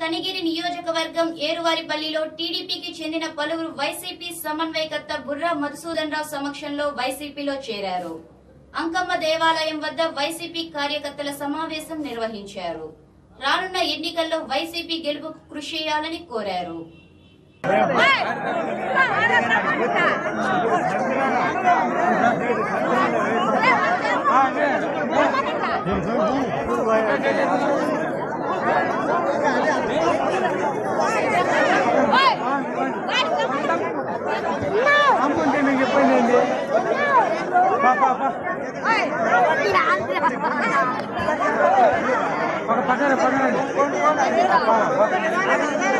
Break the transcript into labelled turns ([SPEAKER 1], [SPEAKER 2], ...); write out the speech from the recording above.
[SPEAKER 1] కనిగిరి నియోజకవర్గం ఏరువారిపల్లిలో టీడీపీకి చెందిన పలువురు వైసీపీ సమన్వయకర్త బుర్రా మధుసూదన్ రావు సమక్షంలో వైసీపీలో చేరారు. అంకమ్మ దేవాలయం వద్ద వైసీపీ కార్యకర్తల సమావేశం నిర్వహించారు. రానున్న ఎన్నికల్లో వైసీపీ గెలుపుకు కృషి చేయాలని కోరారు.
[SPEAKER 2] பன்னெண்டு பன்னெண்டு